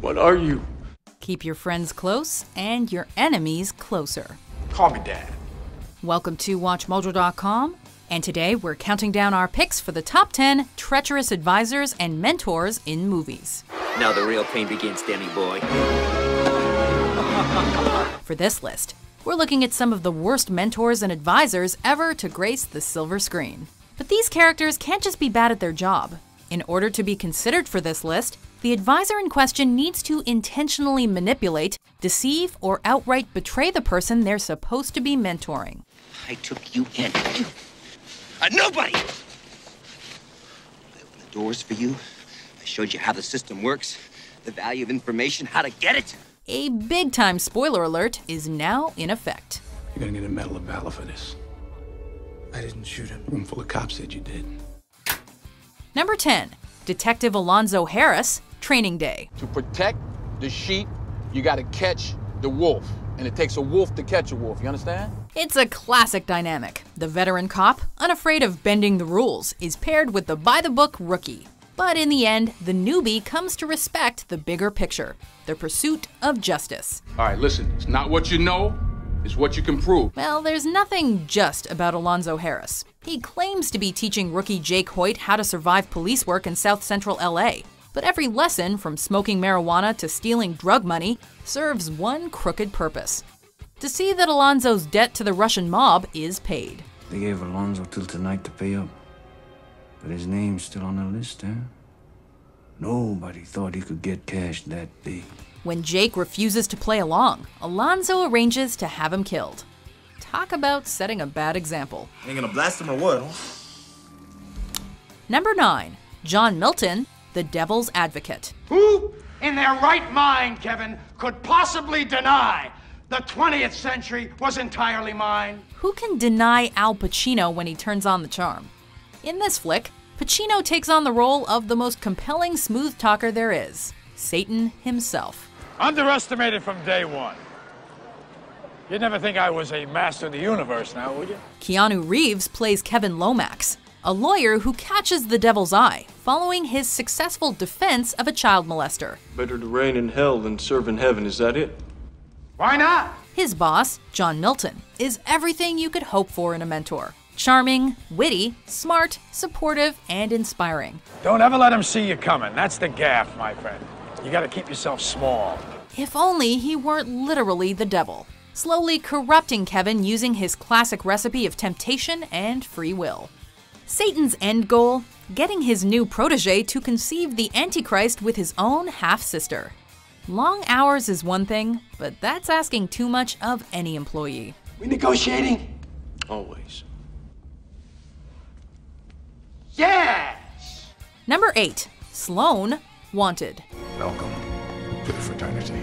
What are you? Keep your friends close and your enemies closer. Call me Dad. Welcome to WatchMojo.com, and today we're counting down our picks for the top 10 treacherous advisors and mentors in movies. Now the real pain begins, Danny boy. For this list, we're looking at some of the worst mentors and advisors ever to grace the silver screen. But these characters can't just be bad at their job. In order to be considered for this list, the advisor in question needs to intentionally manipulate, deceive, or outright betray the person they're supposed to be mentoring. I took you in. A nobody! I opened the doors for you. I showed you how the system works, the value of information, how to get it. A big time spoiler alert is now in effect. You're gonna get a Medal of Valor for this. I didn't shoot him. Room full of cops said you did. Number 10, Detective Alonzo Harris, Training Day. To protect the sheep, you gotta catch the wolf. And it takes a wolf to catch a wolf, you understand? It's a classic dynamic. The veteran cop, unafraid of bending the rules, is paired with the by the book rookie. But in the end, the newbie comes to respect the bigger picture the pursuit of justice. All right, listen, it's not what you know, it's what you can prove. Well, there's nothing just about Alonzo Harris. He claims to be teaching rookie Jake Hoyt how to survive police work in South Central LA. But every lesson, from smoking marijuana to stealing drug money, serves one crooked purpose to see that Alonzo's debt to the Russian mob is paid. They gave Alonzo till tonight to pay up. But his name's still on the list, eh? Nobody thought he could get cash that big. When Jake refuses to play along, Alonzo arranges to have him killed. Talk about setting a bad example. Ain't gonna blast him or what? Number 9. John Milton, the Devil's Advocate. Who in their right mind, Kevin, could possibly deny the 20th century was entirely mine? Who can deny Al Pacino when he turns on the charm? In this flick, Pacino takes on the role of the most compelling smooth talker there is Satan himself. Underestimated from day one. You'd never think I was a master of the universe now, would you? Keanu Reeves plays Kevin Lomax, a lawyer who catches the devil's eye following his successful defense of a child molester. Better to reign in hell than serve in heaven, is that it? Why not? His boss, John Milton, is everything you could hope for in a mentor charming, witty, smart, supportive, and inspiring. Don't ever let him see you coming. That's the gaff, my friend. You gotta keep yourself small. If only he weren't literally the devil, slowly corrupting Kevin using his classic recipe of temptation and free will. Satan's end goal? Getting his new protege to conceive the Antichrist with his own half sister. Long hours is one thing, but that's asking too much of any employee. We negotiating? Always. Yes! Number 8. Sloan, Wanted. Welcome to the fraternity.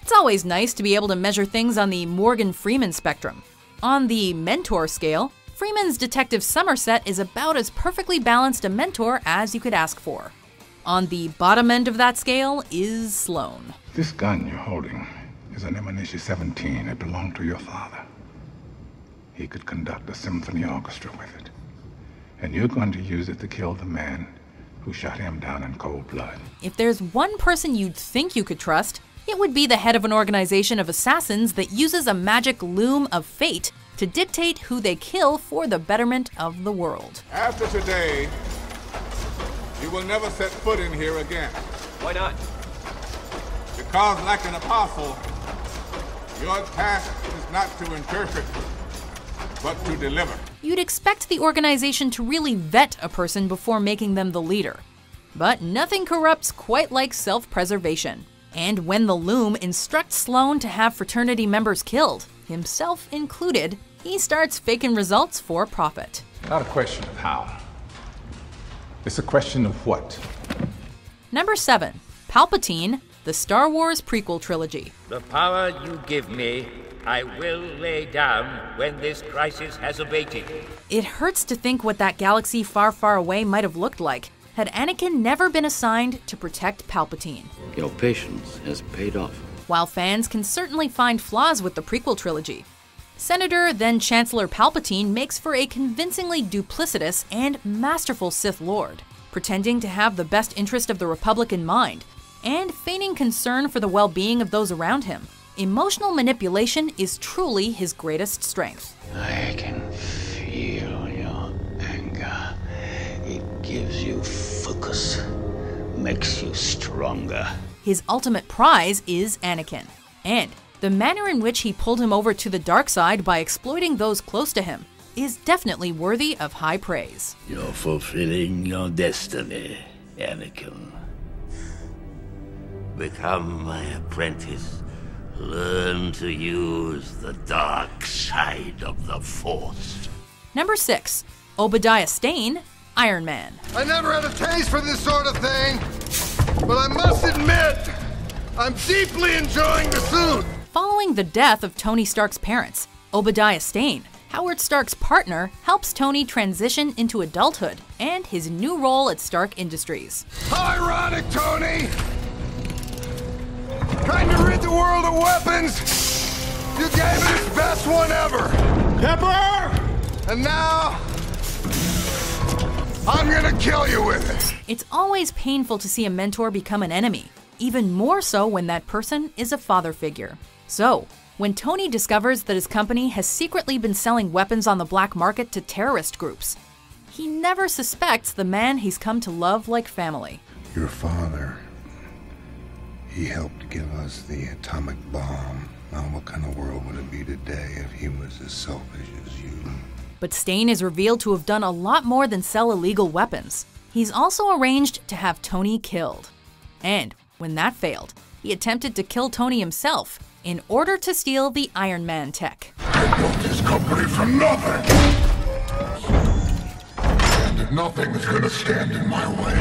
It's always nice to be able to measure things on the Morgan Freeman spectrum. On the mentor scale, Freeman's Detective Somerset is about as perfectly balanced a mentor as you could ask for. On the bottom end of that scale is Sloan. This gun you're holding is an Emonishi 17. It belonged to your father. He could conduct a symphony orchestra with it. And you're going to use it to kill the man who shot him down in cold blood. If there's one person you'd think you could trust, it would be the head of an organization of assassins that uses a magic loom of fate to dictate who they kill for the betterment of the world. After today, you will never set foot in here again. Why not? Because, like an apostle, your task is not to interpret, but to deliver. You'd expect the organization to really vet a person before making them the leader. But nothing corrupts quite like self preservation. And when the Loom instructs Sloan to have fraternity members killed, himself included, he starts faking results for profit. Not a question of how. It's a question of what. Number 7. Palpatine, the Star Wars prequel trilogy. The power you give me, I will lay down when this crisis has abated. It hurts to think what that galaxy far, far away might have looked like had Anakin never been assigned to protect Palpatine. Your patience has paid off. While fans can certainly find flaws with the prequel trilogy, Senator, then Chancellor Palpatine makes for a convincingly duplicitous and masterful Sith Lord, pretending to have the best interest of the Republic in mind, and feigning concern for the well being of those around him. Emotional manipulation is truly his greatest strength. I can feel your anger. It gives you focus, makes you stronger. His ultimate prize is Anakin. And the manner in which he pulled him over to the dark side by exploiting those close to him is definitely worthy of high praise. You're fulfilling your destiny, Anakin. Become my apprentice. Learn to use the dark side of the Force. Number 6. Obadiah Stane, Iron Man. I never had a taste for this sort of thing, but I must admit, I'm deeply enjoying the suit. Following the death of Tony Stark's parents, Obadiah Stane, Howard Stark's partner, helps Tony transition into adulthood and his new role at Stark Industries. Ironic, Tony! Trying to rid the world of weapons, you gave it its best one ever. Pepper! And now, I'm gonna kill you with it. It's always painful to see a mentor become an enemy, even more so when that person is a father figure. So, when Tony discovers that his company has secretly been selling weapons on the black market to terrorist groups, he never suspects the man he's come to love like family. Your father, he helped give us the atomic bomb. Now, what kind of world would it be today if he was as selfish as you? But Stane is revealed to have done a lot more than sell illegal weapons. He's also arranged to have Tony killed. And when that failed, he attempted to kill Tony himself in order to steal the Iron Man tech. I built this company from nothing. And nothing is gonna stand in my way.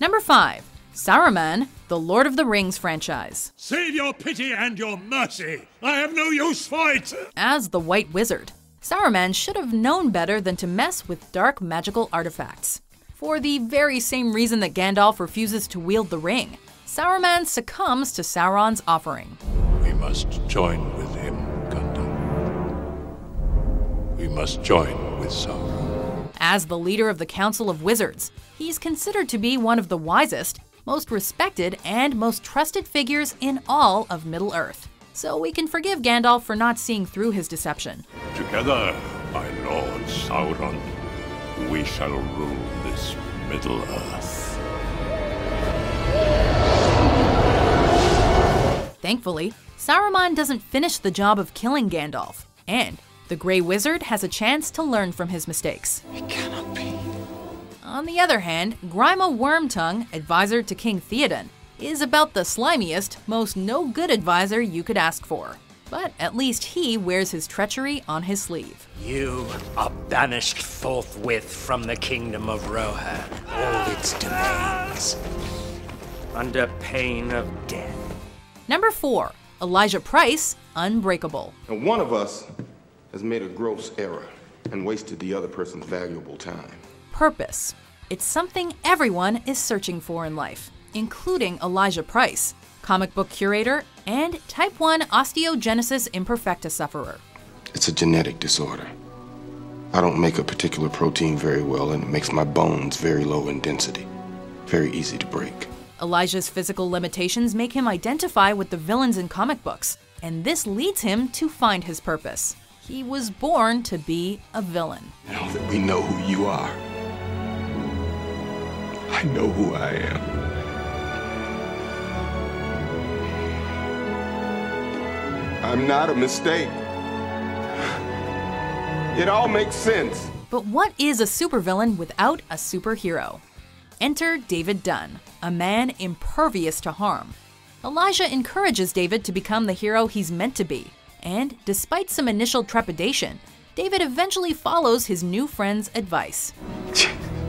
Number 5. Saruman, the Lord of the Rings franchise. Save your pity and your mercy. I have no use for it. As the White Wizard, Saruman should have known better than to mess with dark magical artifacts. For the very same reason that Gandalf refuses to wield the ring, Saruman succumbs to Sauron's offering. We must join with him, Gandalf. We must join with Sauron. As the leader of the Council of Wizards, he's considered to be one of the wisest, most respected, and most trusted figures in all of Middle Earth. So we can forgive Gandalf for not seeing through his deception. Together, my lord Sauron, we shall rule this Middle Thankfully, Saruman doesn't finish the job of killing Gandalf, and the Grey Wizard has a chance to learn from his mistakes. It cannot be. On the other hand, Grima Wormtongue, advisor to King Theoden, is about the slimiest, most no good advisor you could ask for. But at least he wears his treachery on his sleeve. You are banished forthwith from the kingdom of Rohan, all its domains, under pain of death. Number 4. Elijah Price, Unbreakable. And one of us has made a gross error and wasted the other person's valuable time. Purpose. It's something everyone is searching for in life, including Elijah Price, comic book curator and type 1 osteogenesis imperfecta sufferer. It's a genetic disorder. I don't make a particular protein very well, and it makes my bones very low in density, very easy to break. Elijah's physical limitations make him identify with the villains in comic books, and this leads him to find his purpose. He was born to be a villain. Now that we know who you are, I know who I am. I'm not a mistake. It all makes sense. But what is a supervillain without a superhero? Enter David Dunn, a man impervious to harm. Elijah encourages David to become the hero he's meant to be, and despite some initial trepidation, David eventually follows his new friend's advice.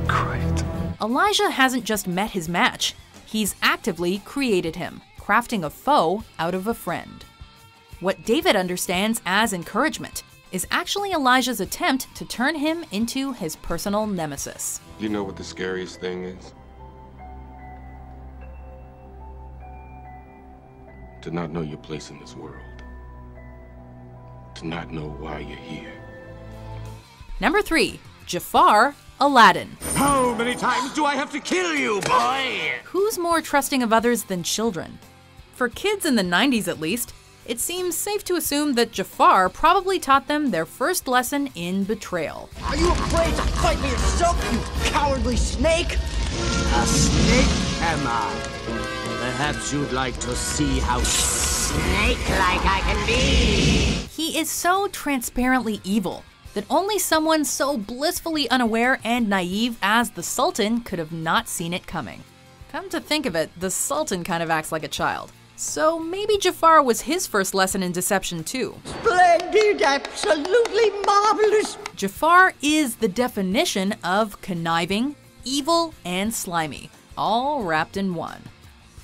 Great. Elijah hasn't just met his match, he's actively created him, crafting a foe out of a friend. What David understands as encouragement is actually Elijah's attempt to turn him into his personal nemesis. You know what the scariest thing is? To not know your place in this world. To not know why you're here. Number 3. Jafar, Aladdin. How many times do I have to kill you, boy? Who's more trusting of others than children? For kids in the 90s at least, it seems safe to assume that Jafar probably taught them their first lesson in betrayal. Are you afraid to fight me yourself, you cowardly snake? A snake, am I? Perhaps you'd like to see how snake-like I can be. He is so transparently evil that only someone so blissfully unaware and naive as the Sultan could have not seen it coming. Come to think of it, the Sultan kind of acts like a child. So maybe Jafar was his first lesson in deception too. Splendid, absolutely marvelous. Jafar is the definition of conniving, evil, and slimy, all wrapped in one.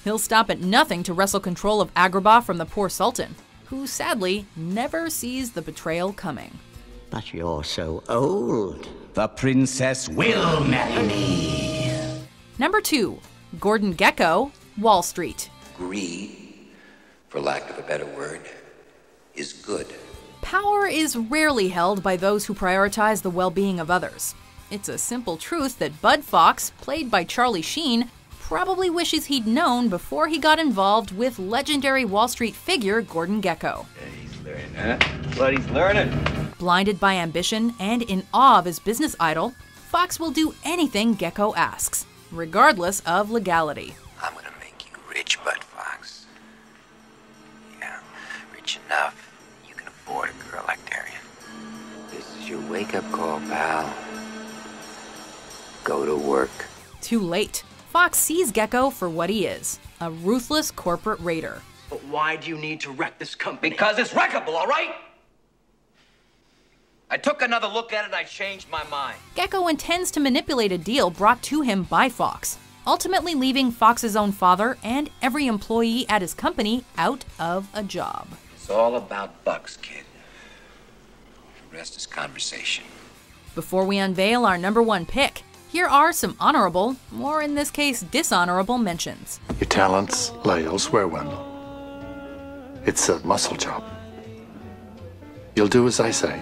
He'll stop at nothing to wrestle control of Agrabah from the poor Sultan, who sadly never sees the betrayal coming. But you're so old. The princess will marry me. Number 2. Gordon Gekko, Wall Street. Greed, for lack of a better word, is good. Power is rarely held by those who prioritize the well being of others. It's a simple truth that Bud Fox, played by Charlie Sheen, probably wishes he'd known before he got involved with legendary Wall Street figure Gordon Gekko. He's learning, huh? What he's learning. Blinded by ambition and in awe of his business idol, Fox will do anything Gekko asks, regardless of legality. Wake-up call, pal. Go to work. Too late. Fox sees Gekko for what he is a ruthless corporate raider. But why do you need to wreck this company? Because it's wreckable, all right? I took another look at it I changed my mind. Gekko intends to manipulate a deal brought to him by Fox, ultimately leaving Fox's own father and every employee at his company out of a job. It's all about bucks, kid. The rest is conversation. Before we unveil our number one pick, here are some honorable, or in this case, dishonorable mentions. Your talents lie elsewhere, Wendell. It's a muscle job. You'll do as I say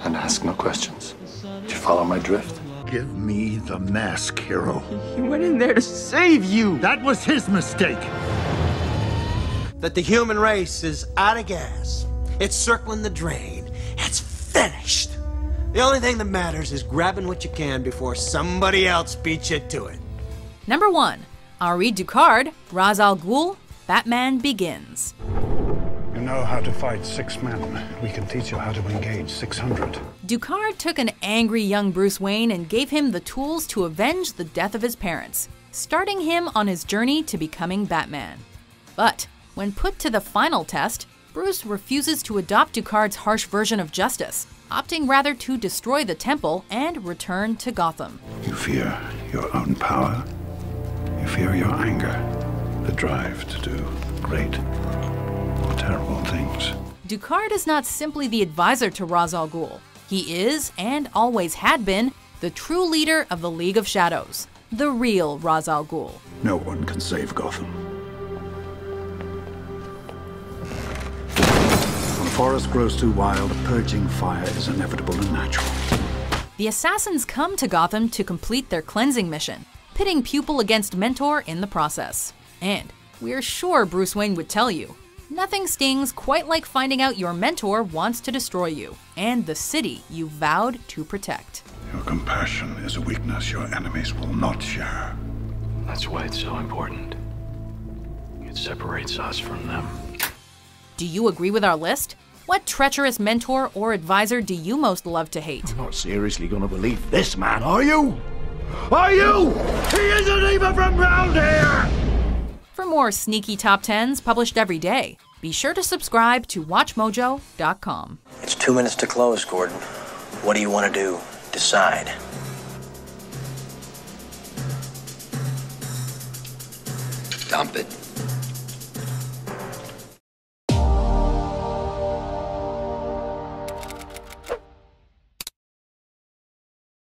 and ask no questions. Do you follow my drift? Give me the mask, hero. He went in there to save you. That was his mistake. That the human race is out of gas. It's circling the drain. It's finished. The only thing that matters is grabbing what you can before somebody else beats you to it. Number one, Henri Ducard, Ra's al Ghul, Batman Begins. You know how to fight six men. We can teach you how to engage 600. Ducard took an angry young Bruce Wayne and gave him the tools to avenge the death of his parents, starting him on his journey to becoming Batman. But when put to the final test, Bruce refuses to adopt Ducard's harsh version of justice, opting rather to destroy the temple and return to Gotham. You fear your own power. You fear your anger, the drive to do great or terrible things. Ducard is not simply the advisor to Ra's al Ghul. He is, and always had been, the true leader of the League of Shadows, the real Ra's al Ghul. No one can save Gotham. Forest grows too wild, purging fire is inevitable and natural. The assassins come to Gotham to complete their cleansing mission, pitting pupil against mentor in the process. And we're sure Bruce Wayne would tell you nothing stings quite like finding out your mentor wants to destroy you and the city you vowed to protect. Your compassion is a weakness your enemies will not share. That's why it's so important. It separates us from them. Do you agree with our list? What treacherous mentor or advisor do you most love to hate? You're not seriously gonna believe this man, are you? Are you? He isn't even from round here! For more sneaky top 10s published every day, be sure to subscribe to WatchMojo.com. It's two minutes to close, Gordon. What do you want to do? Decide. Dump it.